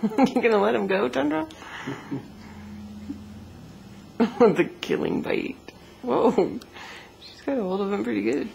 You gonna let him go, Tundra? the killing bite. Whoa. She's got a hold of him pretty good.